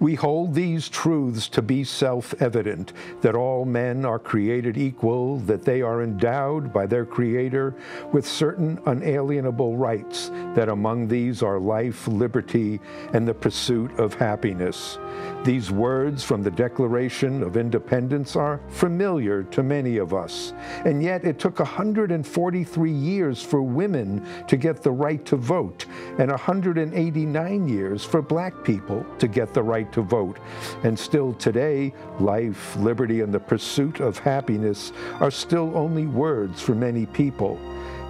We hold these truths to be self-evident, that all men are created equal, that they are endowed by their Creator with certain unalienable rights, that among these are life, liberty, and the pursuit of happiness. These words from the Declaration of Independence are familiar to many of us, and yet it took 143 years for women to get the right to vote, and 189 years for black people to get the right to vote. And still today, life, liberty, and the pursuit of happiness are still only words for many people.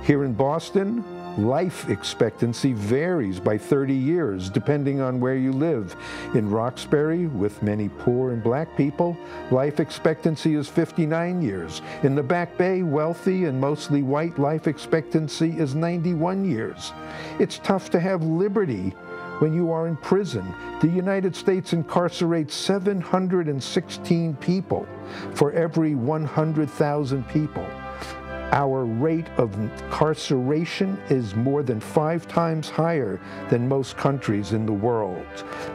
Here in Boston, life expectancy varies by 30 years depending on where you live. In Roxbury, with many poor and black people, life expectancy is 59 years. In the Back Bay, wealthy and mostly white life expectancy is 91 years. It's tough to have liberty when you are in prison. The United States incarcerates 716 people for every 100,000 people. Our rate of incarceration is more than five times higher than most countries in the world.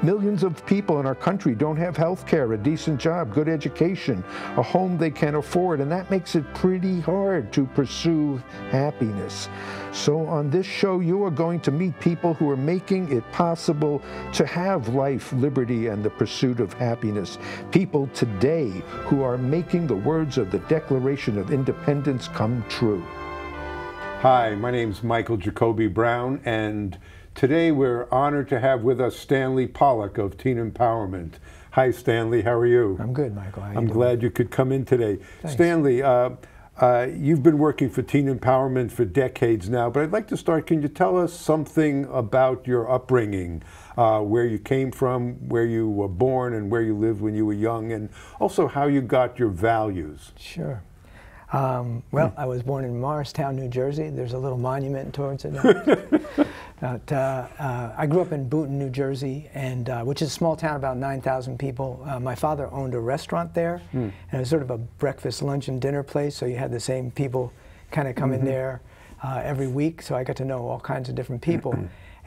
Millions of people in our country don't have health care, a decent job, good education, a home they can afford, and that makes it pretty hard to pursue happiness. So on this show, you are going to meet people who are making it possible to have life, liberty, and the pursuit of happiness. People today who are making the words of the Declaration of Independence come true. Hi, my name is Michael Jacoby Brown, and today we're honored to have with us Stanley Pollack of Teen Empowerment. Hi, Stanley. How are you? I'm good, Michael. How I'm you glad you could come in today. Thanks. Stanley, uh, uh, you've been working for teen empowerment for decades now, but I'd like to start. Can you tell us something about your upbringing, uh, where you came from, where you were born, and where you lived when you were young, and also how you got your values? Sure. Um, well, I was born in Morristown, New Jersey. There's a little monument towards it. but, uh, uh, I grew up in Boonton, New Jersey, and uh, which is a small town, about 9,000 people. Uh, my father owned a restaurant there, Hmm. and it was sort of a breakfast, lunch, and dinner place. So you had the same people kind of come in there uh, every week. So I got to know all kinds of different people.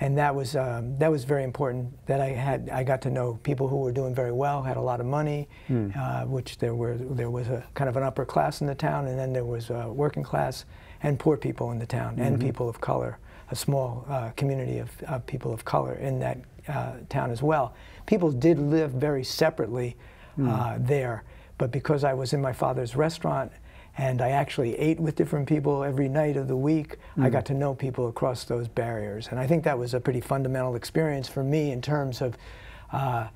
And that was um, that was very important. That I had I got to know people who were doing very well, had a lot of money, uh, which there were there was a kind of an upper class in the town, and then there was uh, working class and poor people in the town, and people of color, a small uh, community of, of people of color in that uh, town as well. People did live very separately uh, there, but because I was in my father's restaurant and I actually ate with different people every night of the week. I got to know people across those barriers, and I think that was a pretty fundamental experience for me in terms of uh,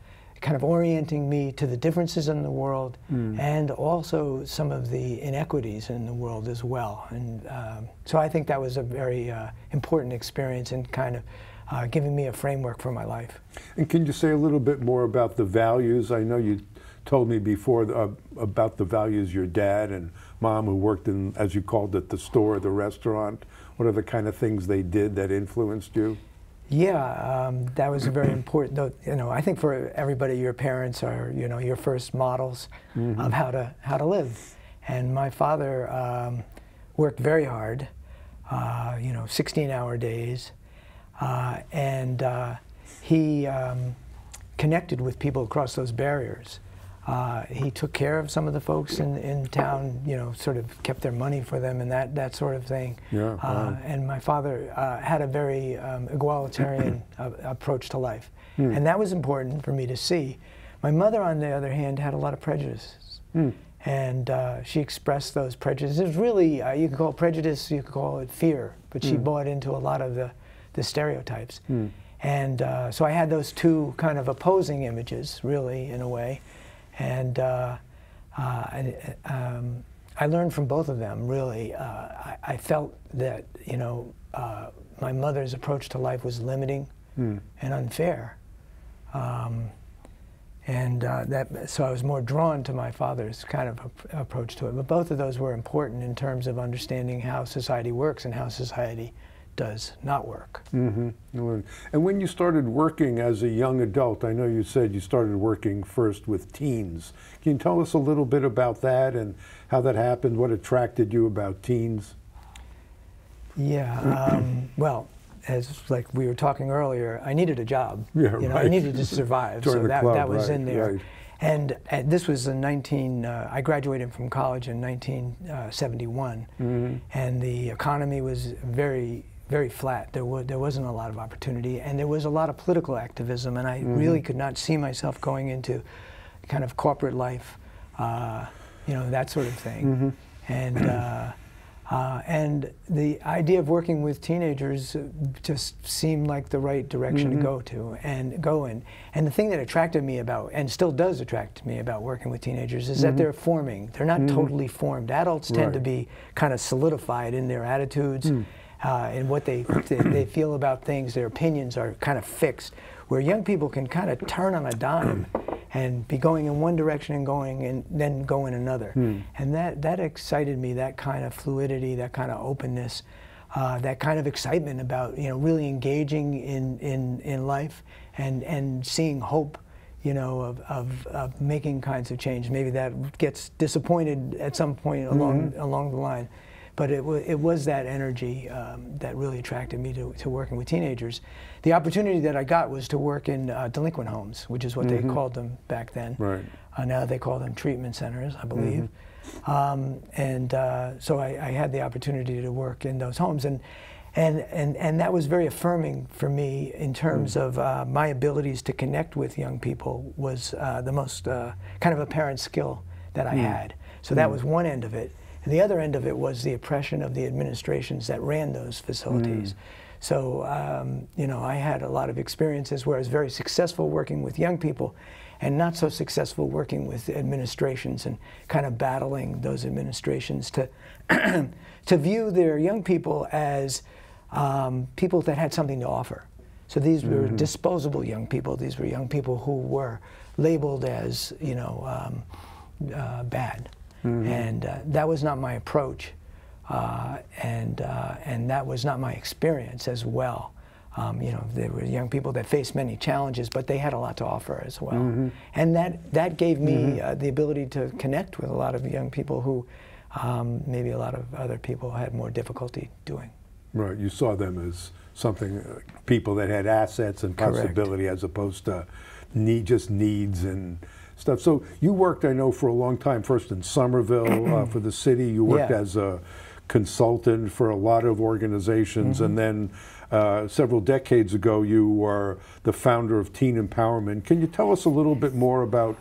kind of orienting me to the differences in the world and also some of the inequities in the world as well. And um, so I think that was a very uh, important experience in kind of uh, giving me a framework for my life. And can you say a little bit more about the values? I know you told me before uh, about the values your dad and mom, who worked in, as you called it, the store, the restaurant. What are the kind of things they did that influenced you? Yeah, um, that was a very important. Though, you know, I think for everybody, your parents are, you know, your first models of how to how to live. And my father um, worked very hard, uh, you know, 16-hour days, uh, and uh, he um, connected with people across those barriers. Uh, he took care of some of the folks in, in town, you know, sort of kept their money for them and that, that sort of thing. Yeah, Uh, wow. and my father uh, had a very um, egalitarian uh, approach to life. And that was important for me to see. My mother, on the other hand, had a lot of prejudices. And uh, she expressed those prejudices. Really, uh, you could call it prejudice, you could call it fear, but she bought into a lot of the, the stereotypes. And uh, so I had those two kind of opposing images, really, in a way. And uh, uh, I, um, I learned from both of them, really. Uh, I, I felt that, you know, uh, my mother's approach to life was limiting and unfair. Um, and uh, that, so I was more drawn to my father's kind of ap- approach to it. But both of those were important in terms of understanding how society works and how society does not work. hmm And when you started working as a young adult, I know you said you started working first with teens. Can you tell us a little bit about that and how that happened? What attracted you about teens? Yeah. Um, well, as like we were talking earlier, I needed a job. Yeah, you know, right. I needed to survive. So that, club, that was right, in there. right. And, and this was in 19, uh, I graduated from college in 1971. Mm-hmm. And the economy was very, very flat. There, wa- there wasn't a lot of opportunity. And there was a lot of political activism. And I Mm-hmm. really could not see myself going into kind of corporate life, uh, you know, that sort of thing. Mm-hmm. And, uh, uh, and the idea of working with teenagers just seemed like the right direction Mm-hmm. to go to and go in. And the thing that attracted me about, and still does attract me about working with teenagers, is that they're forming. They're not totally formed. Adults tend to Mm-hmm. Be kind of solidified in their attitudes Hmm. Uh, and what they, they, feel about things. Their opinions are kind of fixed. Where young people can kind of turn on a dime and be going in one direction and going and then go in another. Hmm. And that, that excited me, that kind of fluidity, that kind of openness, uh, that kind of excitement about, you know, really engaging in, in, in life and, and seeing hope, you know, of, of, of making kinds of change. Maybe that gets disappointed at some point along, along the line. But it, it was that energy um, that really attracted me to, to working with teenagers. The opportunity that I got was to work in uh, delinquent homes, which is what they called them back then. Right. Uh, now they call them treatment centers, I believe. Um, and uh, so I, I had the opportunity to work in those homes. And, and, and, and that was very affirming for me in terms of uh, my abilities to connect with young people was uh, the most uh, kind of apparent skill that I had. So that was one end of it. And the other end of it was the oppression of the administrations that ran those facilities. So, um, you know, I had a lot of experiences where I was very successful working with young people and not so successful working with administrations and kind of battling those administrations to, to view their young people as um, people that had something to offer. So these were disposable young people. These were young people who were labeled as, you know, um, uh, bad. And uh, that was not my approach. Uh, and, uh, and that was not my experience as well. Um, you know, there were young people that faced many challenges, but they had a lot to offer as well. And that, that gave me uh, the ability to connect with a lot of young people who um, maybe a lot of other people had more difficulty doing. Right. You saw them as something, uh, people that had assets and Correct. possibility as opposed to need, just needs and stuff. So you worked, I know, for a long time, first in Somerville uh, for the city. You worked Yeah. as a consultant for a lot of organizations. Mm-hmm. And then uh, several decades ago, you were the founder of Teen Empowerment. Can you tell us a little bit more about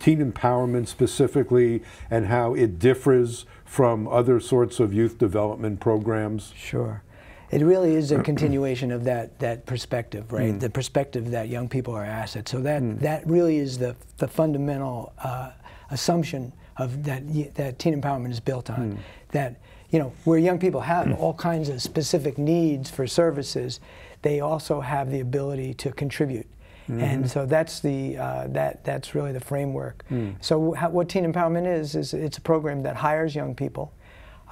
teen empowerment specifically and how it differs from other sorts of youth development programs? Sure. It really is a mm-hmm. continuation of that, that perspective, right? Mm. The perspective that young people are assets. So that, mm. that really is the, the fundamental uh, assumption of that, that teen empowerment is built on. Mm. That, you know, where young people have all kinds of specific needs for services, they also have the ability to contribute. And mm-hmm. so that's the uh, that that's really the framework. So how, what Teen Empowerment is is it's a program that hires young people,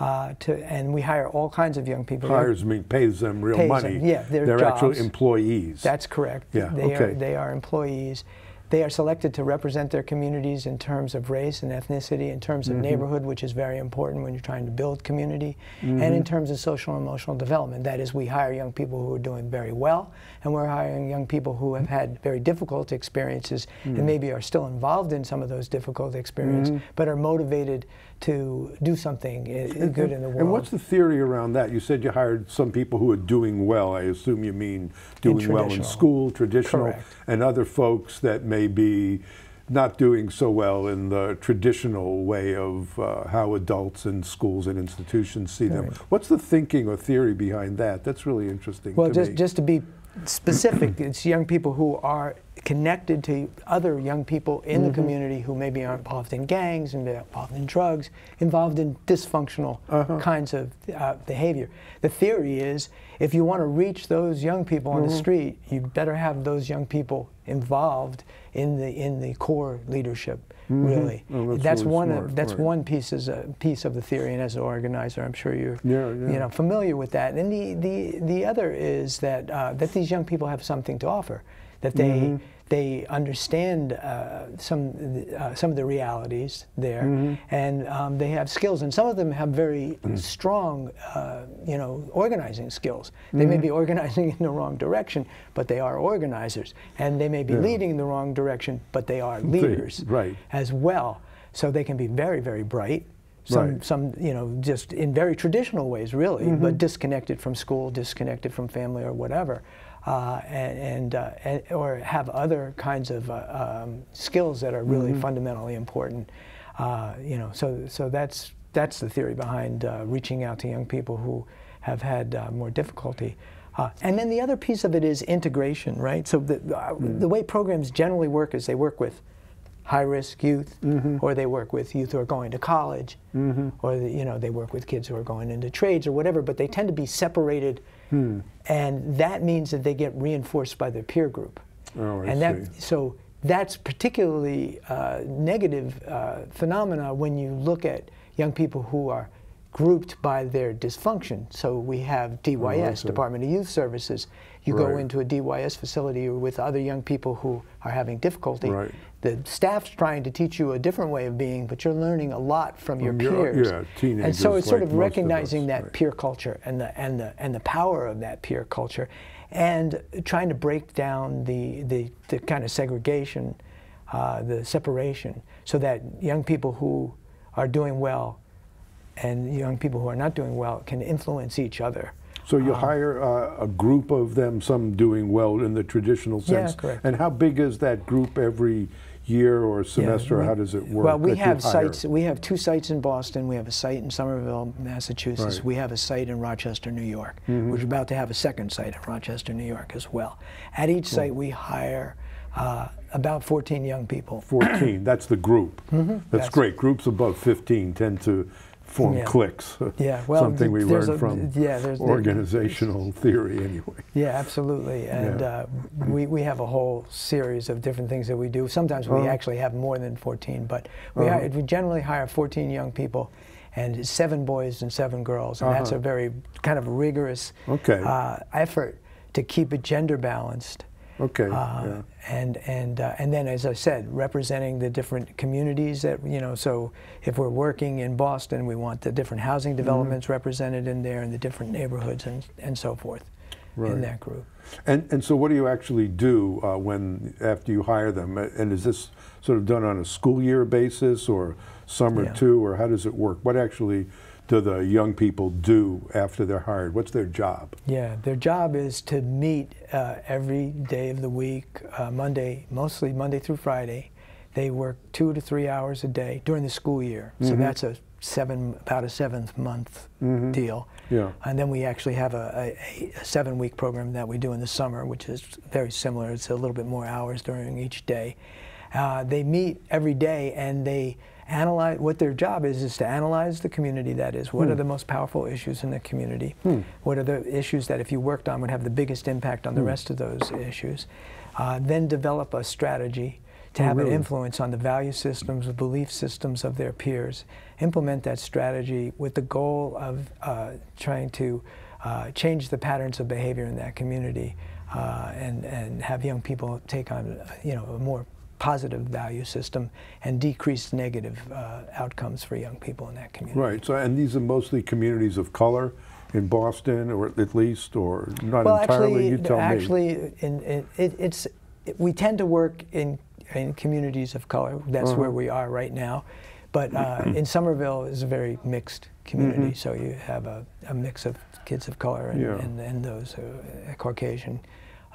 uh, to and we hire all kinds of young people. Hires me, pays them real Pays money. them, yeah, their They're actual employees. That's correct. Yeah, They okay. are they are employees. They are selected to represent their communities in terms of race and ethnicity, in terms of Mm-hmm. neighborhood, which is very important when you're trying to build community, Mm-hmm. and in terms of social and emotional development. That is, we hire young people who are doing very well, and we're hiring young people who have had very difficult experiences Mm. and maybe are still involved in some of those difficult experiences, Mm-hmm. but are motivated to do something i- good in the world. And what's the theory around that? You said you hired some people who are doing well. I assume you mean doing well in school, traditional, Correct. and other folks that may be not doing so well in the traditional way of uh, how adults and schools and institutions see them. What's the thinking or theory behind that? That's really interesting. Well, just me. just to be specific, it's young people who are connected to other young people in Mm-hmm. the community who maybe are involved in gangs, and involved in drugs, involved in dysfunctional Uh-huh. kinds of uh, behavior. The theory is, if you want to reach those young people Mm-hmm. on the street, you better have those young people involved in the in the core leadership. Really, Oh, that's really one smart, of, that's right. one piece is a piece of the theory, and as an organizer, I'm sure you're Yeah, yeah. you know familiar with that. And the, the, the other is that, uh, that these young people have something to offer. That they mm-hmm. they understand uh, some uh, some of the realities there, mm-hmm. and um, they have skills, and some of them have very mm. strong, uh, you know, organizing skills. They may mm-hmm. be organizing in the wrong direction, but they are organizers, and they may be yeah. leading in the wrong direction, but they are leaders right. as well. So they can be very very bright some, right. some, you know, just in very traditional ways, really, mm-hmm. but disconnected from school, disconnected from family, or whatever, uh, and, and, uh, and, or have other kinds of uh, um, skills that are really mm-hmm. fundamentally important. Uh, you know, so so that's that's the theory behind uh, reaching out to young people who have had uh, more difficulty. and then the other piece of it is integration, right? So the, mm. the way programs generally work is they work with high risk youth, mm-hmm. or they work with youth who are going to college, mm-hmm. or the, you know they work with kids who are going into trades or whatever. But they tend to be separated, hmm. and that means that they get reinforced by their peer group. Oh, I and that see. so that's particularly uh, negative uh, phenomena when you look at young people who are grouped by their dysfunction. So we have DYS, oh, Department of Youth Services. You right. go into a DYS facility with other young people who are having difficulty. Right the staff's trying to teach you a different way of being, but you're learning a lot from your peers. Yeah, teenagers. And so it's sort like of recognizing of us, that right. peer culture and the and the and the power of that peer culture, and trying to break down the the, the kind of segregation, uh, the separation, so that young people who are doing well, and young people who are not doing well can influence each other. So you um, hire uh, a group of them, some doing well in the traditional sense. Yeah, correct. And how big is that group every year or semester? Yeah, we, how does it work? Well, we have sites. We have two sites in Boston. We have a site in Somerville, Massachusetts. Right. We have a site in Rochester, New York. Mm-hmm. We're about to have a second site in Rochester, New York, as well. At each cool. site, we hire. Uh, about 14 young people. 14, that's the group. Mm-hmm. That's, that's, great. Groups above 15 tend to form yeah. cliques. Yeah, well, something we learned a, from yeah, organizational theory anyway. Yeah, absolutely. And yeah. Uh, we, we have a whole series of different things that we do. Sometimes we uh-huh. actually have more than 14, but we, uh-huh. hire, we generally hire 14 young people and seven boys and seven girls. And uh-huh. that's a very kind of rigorous okay. uh, effort to keep it gender balanced. Okay. Uh, yeah. And and uh, and then, as I said, representing the different communities that you know. So if we're working in Boston, we want the different housing mm-hmm. developments mm-hmm. represented in there, and the different neighborhoods and and so forth right. in that group. And and so, what do you actually do uh, when after you hire them? And is this sort of done on a school year basis, or summer yeah. too, or how does it work? What actually do the young people do after they're hired? What's their job? Yeah, their job is to meet uh, every day of the week, uh, Monday, mostly Monday through Friday. They work two to three hours a day during the school year. So mm-hmm. that's a seven, about a seventh month mm-hmm. deal. Yeah. And then we actually have a, a, a seven week program that we do in the summer, which is very similar. It's a little bit more hours during each day. Uh, they meet every day and they analyze what their job is is to analyze the community that is what hmm. are the most powerful issues in the community hmm. what are the issues that if you worked on would have the biggest impact on the hmm. rest of those issues uh, then develop a strategy to oh, have really? an influence on the value systems, the belief systems of their peers. Implement that strategy with the goal of uh, trying to uh, change the patterns of behavior in that community uh, and, and have young people take on you know, a more positive value system and decrease negative uh, outcomes for young people in that community. Right. So, and these are mostly communities of color in Boston, or at least, or not well, entirely. Actually, you tell actually, me. Actually, it, it's it, we tend to work in in communities of color. That's uh-huh. where we are right now. But uh, in Somerville is a very mixed community, mm-hmm. so you have a, a, mix of kids of color and, yeah. and, and, those uh, Caucasian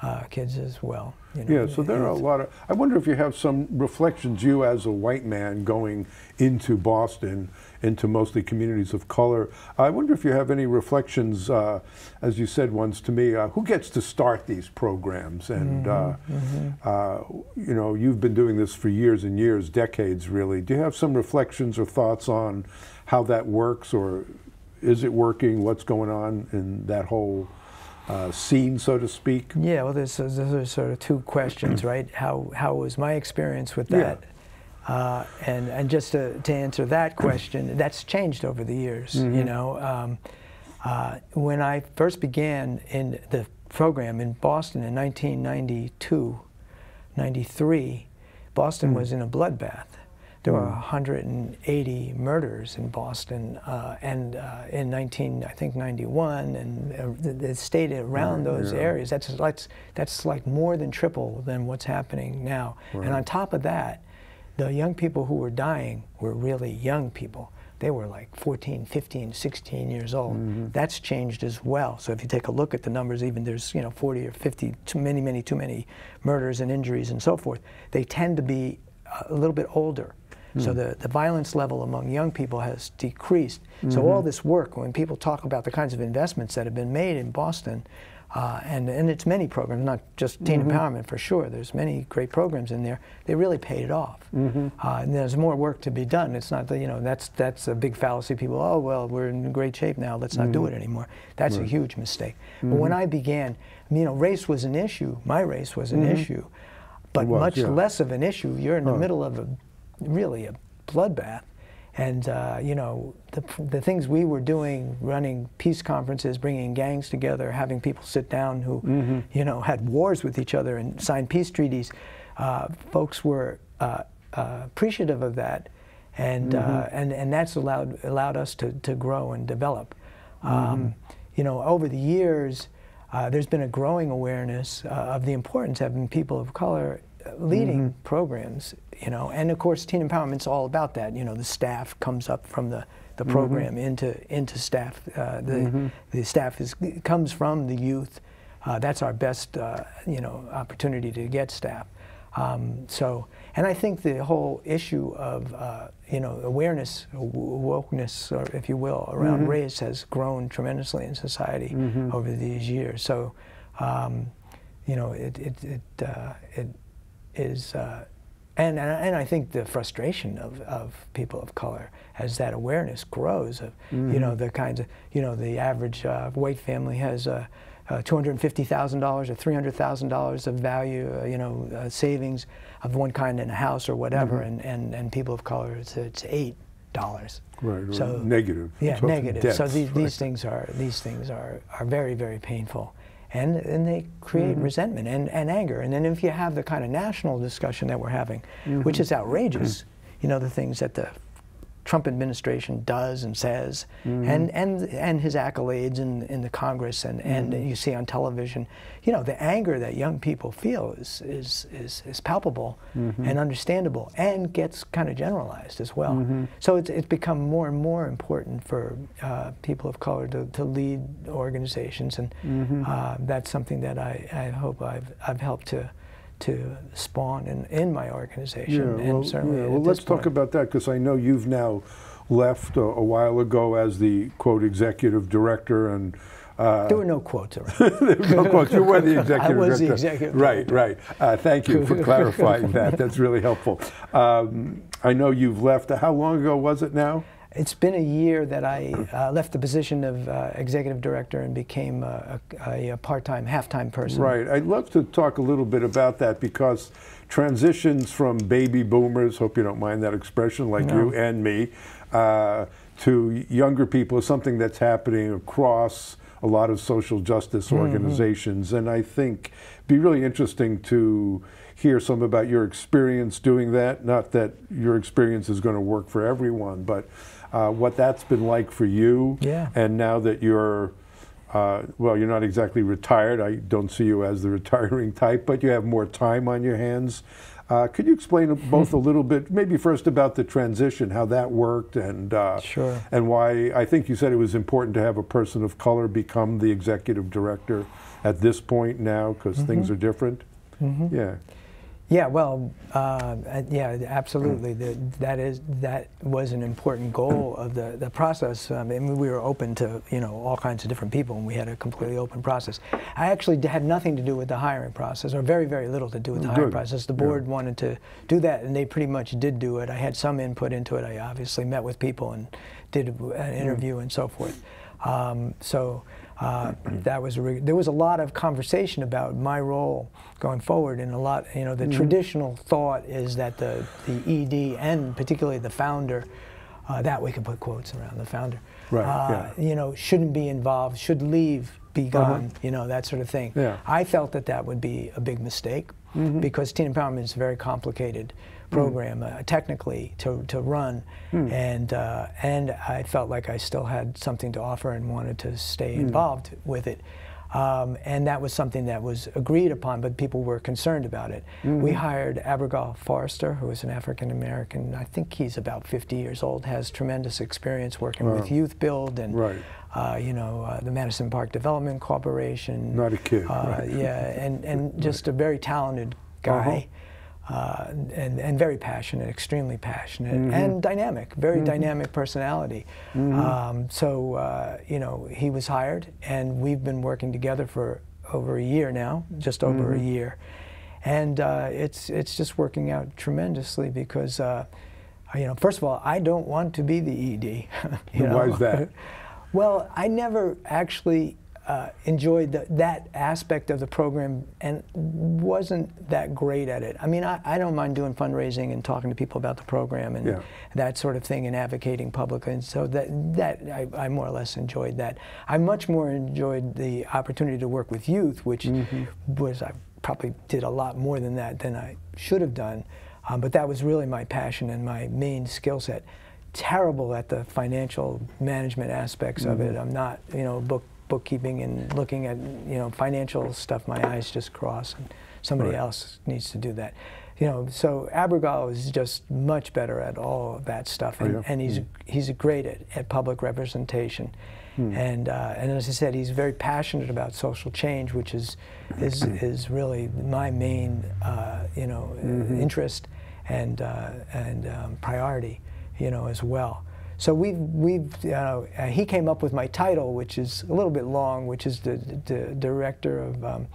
uh, kids as well. You know, yeah, so there are a lot of. I wonder if you have some reflections, you as a white man going into Boston, into mostly communities of color. I wonder if you have any reflections, uh, as you said once to me, uh, who gets to start these programs? And, mm-hmm, uh, mm-hmm. you know, you've been doing this for years and years, decades really. Do you have some reflections or thoughts on how that works, or is it working? What's going on in that whole uh, scene, so to speak? Yeah, well, there's, there's sort of two questions, right? How, how was my experience with that? Yeah. Uh, and, and just to, to answer that question, that's changed over the years. Mm-hmm. You know, um, uh, when I first began in the program in Boston in 1992, 93, Boston was in a bloodbath. There were 180 murders in Boston, uh, and uh, in 19, I think 91, and uh, the, the state around those yeah. areas. That's that's that's like more than triple than what's happening now. And on top of that, the young people who were dying were really young people. They were like 14, 15, 16 years old. That's changed as well. So if you take a look at the numbers, even there's you know 40 or 50, too many, many, too many murders and injuries and so forth. They tend to be a little bit older. So hmm. the, the violence level among young people has decreased. So mm-hmm. all this work, when people talk about the kinds of investments that have been made in Boston, uh, and, and it's many programs, not just teen mm-hmm. empowerment for sure. There's many great programs in there. They really paid it off. Mm-hmm. Uh, and there's more work to be done. It's not that, you know, that's, that's a big fallacy. People, oh, well, we're in great shape now. Let's not do it anymore. That's a huge mistake. But when I began, you know, race was an issue. My race was an issue. But was, much yeah. less of an issue. You're in the middle of a really a bloodbath. And uh, you know the, the things we were doing, running peace conferences, bringing gangs together, having people sit down who, you know, had wars with each other and signed peace treaties. Uh, folks were uh, uh, appreciative of that, and uh, and and that's allowed allowed us to to grow and develop. Um, you know, over the years, uh, there's been a growing awareness uh, of the importance of having people of color leading programs, you know, and of course, teen empowerment's all about that. You know, the staff comes up from the, the program into into staff. Uh, the the staff is comes from the youth. Uh, that's our best, uh, you know, opportunity to get staff. Um, so, and I think the whole issue of, uh, you know, awareness, wokeness, or if you will, around race has grown tremendously in society over these years. So, um, you know, it it it, uh, it is, uh, and, and and I think the frustration of, of people of color as that awareness grows of, you know, the kinds of, you know, the average uh, white family has. Uh, uh, $250,000 or $300,000 of value, uh, you know, uh, savings of one kind in a house or whatever, and, and, and people of color, it's, it's eight dollars. Right, So negative. Yeah, negative. so these, right. these things are these things are, are very very painful, and and they create mm-hmm. resentment and, and anger. And then if you have the kind of national discussion that we're having, which mm-hmm. is outrageous, mm-hmm. you know, the things that the Trump administration does and says, mm-hmm. and, and, and his accolades in, in the Congress and, and mm-hmm. you see on television, you know, the anger that young people feel is, is, is, is palpable mm-hmm. and understandable and gets kind of generalized as well. So it's, it's become more and more important for uh, people of color to, to lead organizations, and uh, that's something that I, I hope I've, I've helped to to spawn in, in my organization. Yeah, well, and certainly yeah, well let's talk about that because I know you've now left a, a while ago as the quote executive director and. Uh, There were no quotes around. of course, you were the executive I was the director. executive Right, right. Uh, thank you for clarifying that. That's really helpful. Um, I know you've left. How long ago was it now? It's been a year that I uh, left the position of uh, executive director and became a, a, a part-time, half-time person. Right. I'd love to talk a little bit about that because transitions from baby boomers, hope you don't mind that expression, like you and me, uh, to younger people is something that's happening across a lot of social justice organizations. And I think it'd be really interesting to hear some about your experience doing that. Not that your experience is going to work for everyone, but uh, what that's been like for you. Yeah. And now that you're uh, well, you're not exactly retired. I don't see you as the retiring type, but you have more time on your hands. Uh, could you explain both a little bit, maybe first about the transition, how that worked, and uh, Sure. and why I think you said it was important to have a person of color become the executive director at this point now because things are different. Yeah. Yeah, well, uh, yeah, absolutely. The, that is that was an important goal of the the process. Um, I mean, we were open to you know all kinds of different people, and we had a completely open process. I actually had nothing to do with the hiring process, or very very little to do with the hiring Good. process. The Yeah. board wanted to do that, and they pretty much did do it. I had some input into it. I obviously met with people and did an interview and so forth. Um, so. Uh, that was there was a lot of conversation about my role going forward, and a lot you know the traditional thought is that the the ED and particularly the founder, uh, that we can put quotes around the founder, Right, uh, yeah. you know, shouldn't be involved, should leave, be gone, you know that sort of thing. Yeah. I felt that that would be a big mistake. Mm-hmm. because teen empowerment is a very complicated program mm. uh, technically to, to run, mm. and uh, and I felt like I still had something to offer and wanted to stay mm. involved with it. Um, and that was something that was agreed upon, but people were concerned about it. Mm-hmm. We hired Abrigal Forrester, who is an African American. I think he's about 50 years old, has tremendous experience working wow. with YouthBuild and right. Uh, you know uh, the Madison Park Development Corporation. Not a kid. Uh, right. Yeah, and and just right. a very talented guy. Uh-huh. Uh, and, and very passionate, extremely passionate, mm-hmm. and dynamic, very mm-hmm. dynamic personality. Mm-hmm. Um, so, uh, you know, he was hired, and we've been working together for over a year now, just over a mm-hmm. year. And uh, it's, it's just working out tremendously because, uh, you know, first of all, I don't want to be the ED. Why is that? well, I never actually uh, enjoyed the, that aspect of the program and wasn't that great at it. I mean, I, I, don't mind doing fundraising and talking to people about the program and yeah. that sort of thing and advocating publicly. And so that, that I, I, more or less enjoyed that. I much more enjoyed the opportunity to work with youth, which mm-hmm. was, I probably did a lot more than that than I should have done. Um, but that was really my passion and my main skill set. Terrible at the financial management aspects mm-hmm. of it. I'm not, you know, book bookkeeping and looking at you know financial stuff, my eyes just cross, and somebody right. else needs to do that. You know, so Abrigal is just much better at all of that stuff, and, oh, yeah. and he's mm. he's great at, at public representation, mm. and uh, and as I said, he's very passionate about social change, which is is is really my main uh, you know mm-hmm. interest and uh, and um, priority, you know, as well. So we've, we've uh, he came up with my title, which is a little bit long, which is the, the director of, um,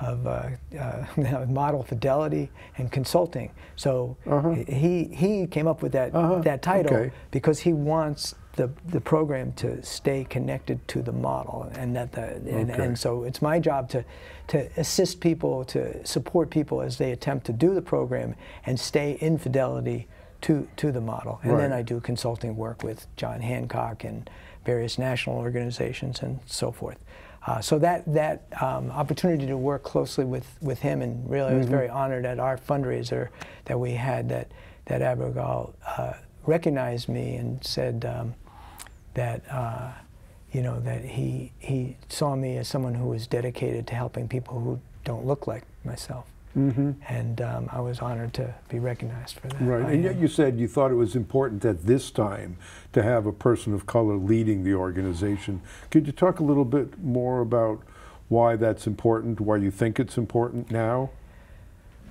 of uh, uh, model fidelity and consulting. So uh-huh. he, he came up with that, uh-huh. that title okay. because he wants the, the program to stay connected to the model. And, that the, and, okay. and so it's my job to, to assist people, to support people as they attempt to do the program and stay in fidelity to, to the model. And right. then I do consulting work with John Hancock and various national organizations and so forth. Uh, so that, that um, opportunity to work closely with, with him, and really mm-hmm. I was mm-hmm. very honored at our fundraiser that we had that, that Abrigal uh, recognized me and said um, that, uh, you know, that he, he saw me as someone who was dedicated to helping people who don't look like myself. Mm-hmm. And um, I was honored to be recognized for that. Right, and yet you said you thought it was important at this time to have a person of color leading the organization. Could you talk a little bit more about why that's important, why you think it's important now?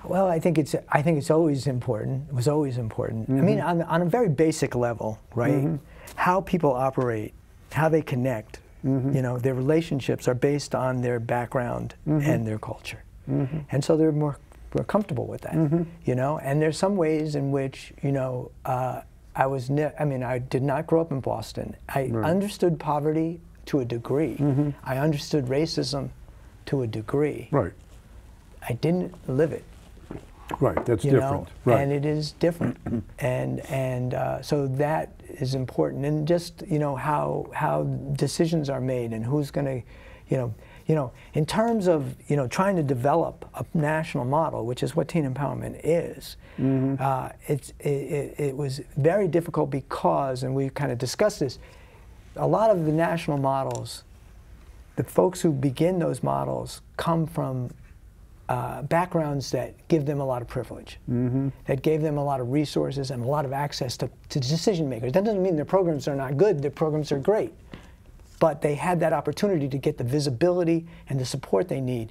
Well, I think it's I think it's always important. It was always important. Mm-hmm. I mean, on, on a very basic level, right? Mm-hmm. How people operate, how they connect, mm-hmm. you know, their relationships are based on their background mm-hmm. and their culture. Mm-hmm. And so they're more, more comfortable with that, mm-hmm. you know. And there's some ways in which, you know, uh, I was, I mean, I did not grow up in Boston. I right. understood poverty to a degree. Mm-hmm. I understood racism to a degree. Right. I didn't live it. Right, that's different. Know? Right. And it is different. and and uh, so that is important. And just, you know, how how decisions are made and who's going to, you know, you know, in terms of you know trying to develop a national model, which is what teen empowerment is, mm-hmm. uh, it's, it, it, was very difficult because, and we kind of discussed this, a lot of the national models, the folks who begin those models come from uh, backgrounds that give them a lot of privilege, mm-hmm. that gave them a lot of resources and a lot of access to, to decision makers. That doesn't mean their programs are not good, their programs are great but they had that opportunity to get the visibility and the support they need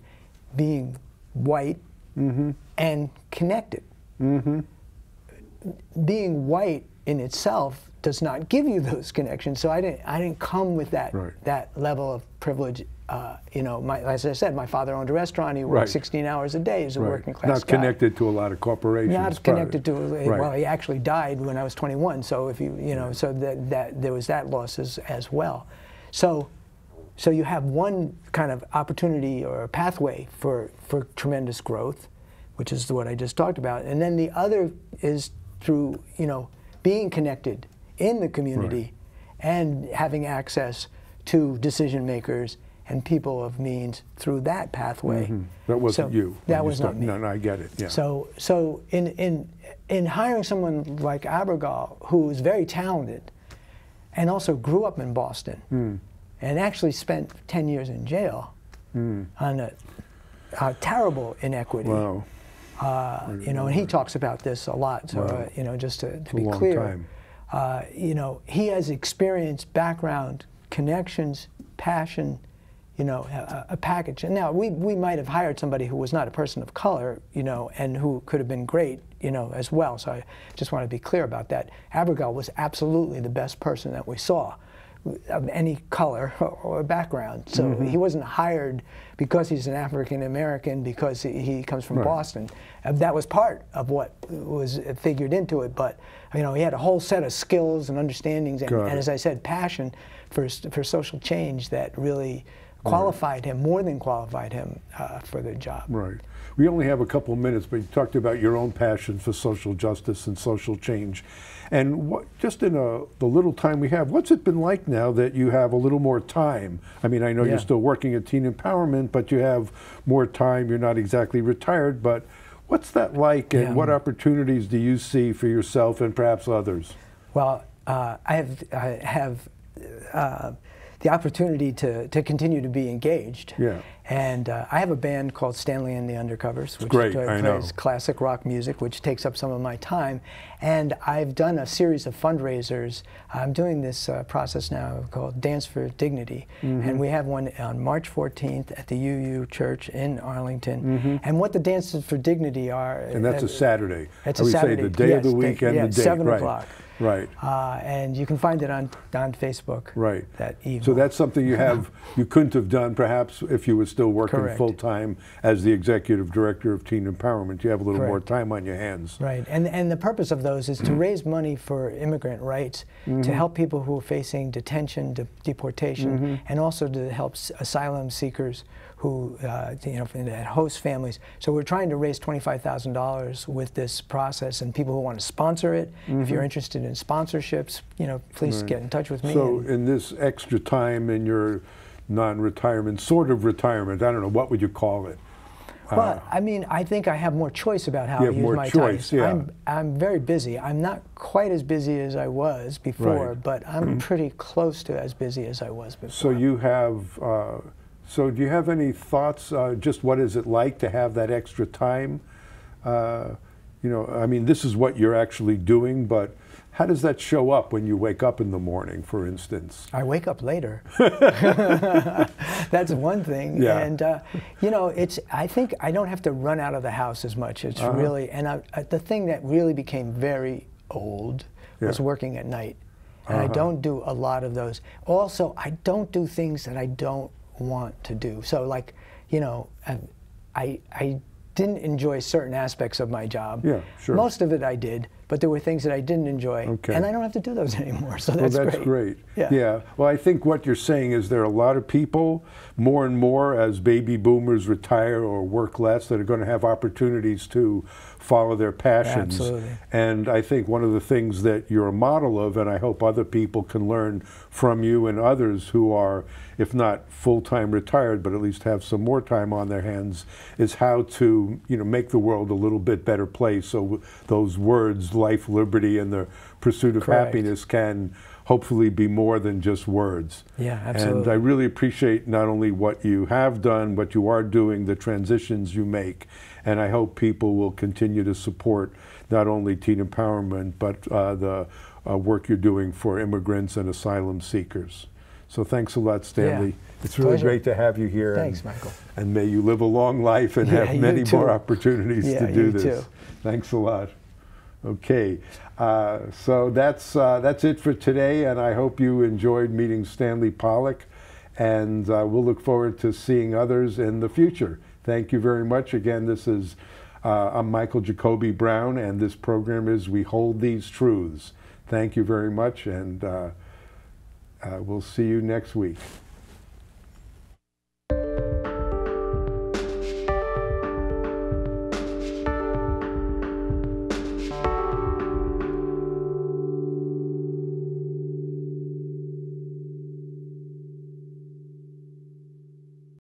being white mm-hmm. and connected. Mm-hmm. Being white in itself does not give you those connections. So I didn't, I didn't come with that, right. that level of privilege. Uh, you know, my, as I said, my father owned a restaurant. He worked right. 16 hours a day as a right. working class Not guy. connected to a lot of corporations. Not connected to. Well, he actually died when I was 21. So if you, you know, so that, that there was that loss as, as well. So, so you have one kind of opportunity or pathway for, for tremendous growth, which is what I just talked about. And then the other is through, you know, being connected in the community right. and having access to decision makers and people of means through that pathway. Mm-hmm. That wasn't So you. That you was start- not me. No, no, I get it. Yeah. So, so in, in, in hiring someone like Abrigal, who is very talented and also grew up in Boston Hmm. and actually spent 10 years in jail on a, a terrible inequity. wow. Uh, you know, and he talks about this a lot. So, uh, you know, just to, to be clear. Uh, you know, he has experience, background, connections, passion, you know, a, a package. And now we, we might have hired somebody who was not a person of color, you know, and who could have been great, you know, as well. So I just want to be clear about that. Abrigal was absolutely the best person that we saw of any color or background. So Mm-hmm. he wasn't hired because he's an African American, because he, comes from Right. Boston. That was part of what was figured into it. But you know, he had a whole set of skills and understandings, and, and as I said, passion for for social change that really qualified him more than qualified him uh, for the job. Right. We only have a couple of minutes, but you talked about your own passion for social justice and social change. And what, just in a, the little time we have, what's it been like now that you have a little more time? I mean, I know Yeah. you're still working at Teen Empowerment, but you have more time. You're not exactly retired, but what's that like, and Yeah. what opportunities do you see for yourself and perhaps others? Well, uh, I have I have uh, the opportunity to, to continue to be engaged. Yeah. And uh, I have a band called Stanley and the Undercovers, which great, plays know. classic rock music, which takes up some of my time. And I've done a series of fundraisers. I'm doing this uh, process now called Dance for Dignity, Mm-hmm. and we have one on March 14th at the UU Church in Arlington. And what the Dances for Dignity are. And that's uh, a Saturday. It's I a would Saturday. say the day of the yes, week and yeah, the date. seven right. o'clock. Right. Uh, and you can find it on, on Facebook. Right. That evening. So that's something you have you couldn't have done perhaps if you were still working Correct. full time as the executive director of Teen Empowerment. You have a little more time on your hands. Right, and and the purpose of those is to raise money for immigrant rights, to help people who are facing detention, de- deportation, and also to help s- asylum seekers who uh, you know that host families. So we're trying to raise twenty-five thousand dollars with this process, and people who want to sponsor it. If you're interested in sponsorships, you know, please get in touch with me. So in this extra time in your non-retirement, sort of retirement, I don't know what would you call it? Well, I mean, I think I have more choice about how You I have use more my choice, time. yeah. I'm, I'm very busy. I'm not quite as busy as I was before, Right. but I'm pretty close to as busy as I was before. So you have. Uh, so do you have any thoughts? Uh, just what is it like to have that extra time? Uh, you know, I mean, this is what you're actually doing, but how does that show up when you wake up in the morning, for instance? I wake up later. That's one thing. Yeah. And, uh, you know, it's, I think I don't have to run out of the house as much. It's Uh-huh. really, and I, the thing that really became very old was working at night. And I Uh-huh. don't do a lot of those. Also, I don't do things that I don't want to do. So, like, you know, I, I, I didn't enjoy certain aspects of my job. Yeah, sure. Most of it I did, but there were things that I didn't enjoy. Okay. And I don't have to do those anymore. So Well, that's, that's great. great. Yeah. Well, I think what you're saying is there are a lot of people, more and more as baby boomers retire or work less, that are going to have opportunities to follow their passions. Absolutely. And I think one of the things that you're a model of, and I hope other people can learn from you and others who are, if not full-time retired, but at least have some more time on their hands, is how to, you know, make the world a little bit better place. So those words, life, liberty, and the pursuit of Correct. happiness can hopefully be more than just words. Yeah, absolutely. And. I really appreciate not only what you have done, what you are doing, the transitions you make. And I hope people will continue to support not only teen empowerment, but uh, the uh, work you're doing for immigrants and asylum seekers. So thanks a lot, Stanley. It's really Pleasure. great to have you here. Thanks, and, Michael. And may you live a long life and Yeah, have many more opportunities Yeah, to do you this. too. Thanks a lot. Okay, uh, so that's uh, that's it for today, and I hope you enjoyed meeting Stanley Pollack, and uh, we'll look forward to seeing others in the future. Thank you very much. Again, this is uh, I'm Michael Jacoby Brown, and this program is We Hold These Truths. Thank you very much, and uh, uh, we'll see you next week.